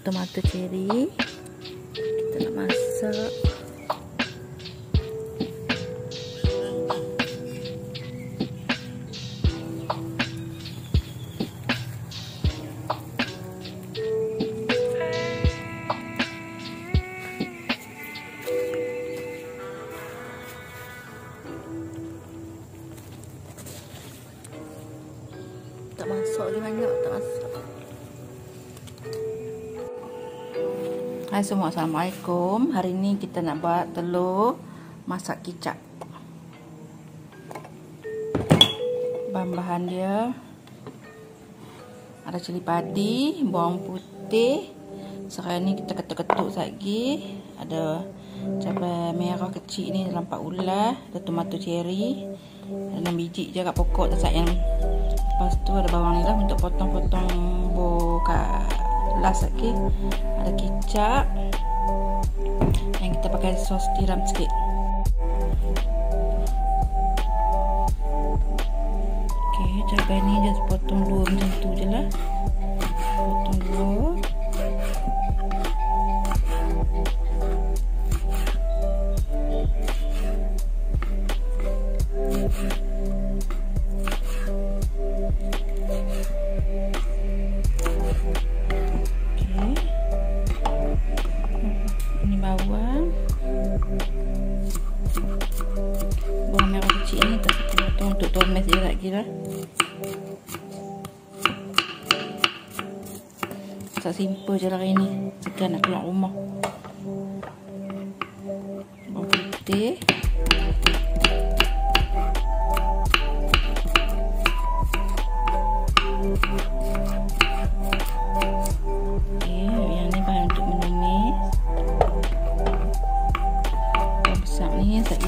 tomato cherry. Kita nak masak. Hai semua, Assalamualaikum. Hari ni kita nak buat telur masak kicap. Bahan-bahan dia ada cili padi, bawang putih. Sekarang ni kita ketuk-ketuk lagi. Ada cabai merah kecil ni dalam 4 ulas, ada tomato cherry, ada 6 biji je kat pokok tak sayang. Lepas tu ada bawang ni lah untuk potong-potong buka last lagi ada kicap yang kita pakai sos tiram sikit. Ok cabai ni just potong dua macam tu je lah simple je lah hari ni. Kita nak keluar rumah. Bawang putih.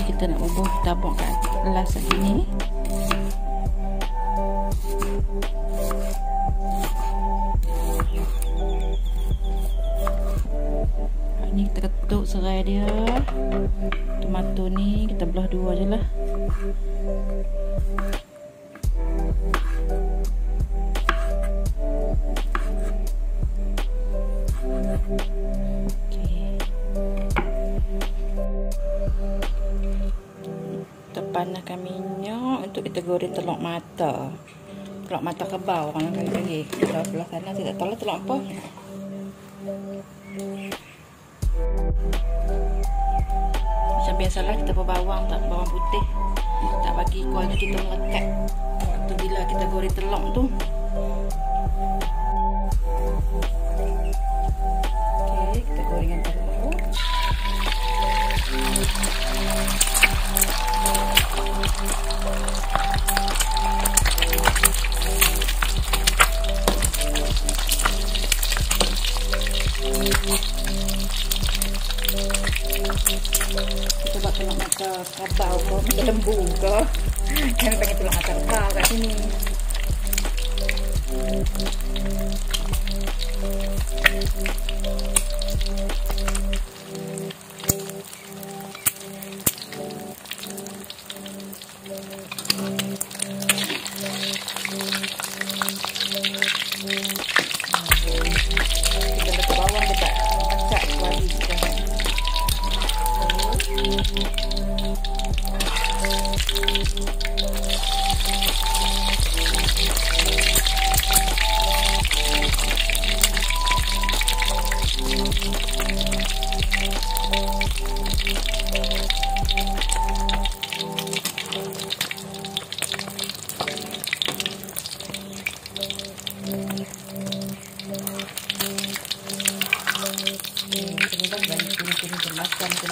Kita nak bubuh kat gelas lagi ni ni kita ketuk serai dia. Tomato ni kita belah dua je lah. Panaskan minyak untuk kita goreng telur mata. Telur mata kebau orang kali lagi kalau belah sana saya tak tahu lah telur apa macam biasalah kita buat bawang tak bawang putih. Tak bagi kuahnya kita melekat waktu bila kita goreng telur tu kita buat tulang mata kabau ke mata lembu ke? Kan pengen tulang mata kabau kat sini. kita macam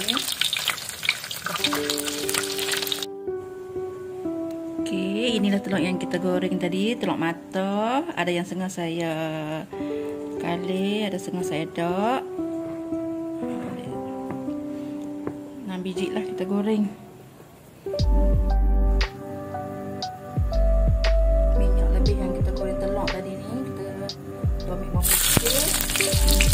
Okey, inilah telur yang kita goreng tadi, telur mata. Ada yang setengah saya kali, ada setengah saya dok. 6 biji lah kita goreng. Minyak lebih yang kita goreng telur tadi ni, kita tumis bawang putih.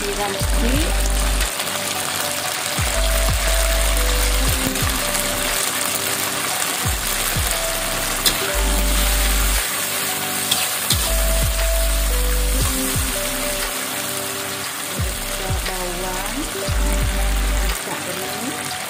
Siram sikit bawang masak dulu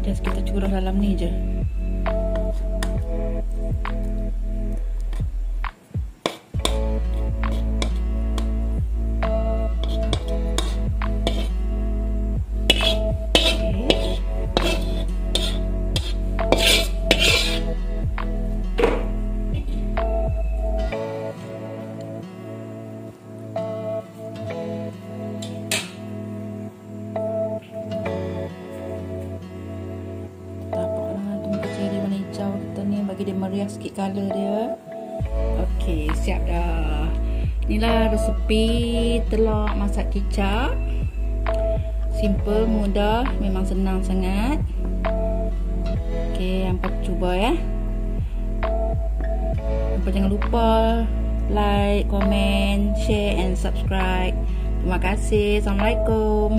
just kita curah dalam ni je bagi dia meriah sikit color dia. Okey, siap dah. Inilah resepi telur masak kicap. Simple, mudah memang senang sangat. Okey, hampa cuba ya. Hampa jangan lupa like, komen, share and subscribe. Terima kasih. Assalamualaikum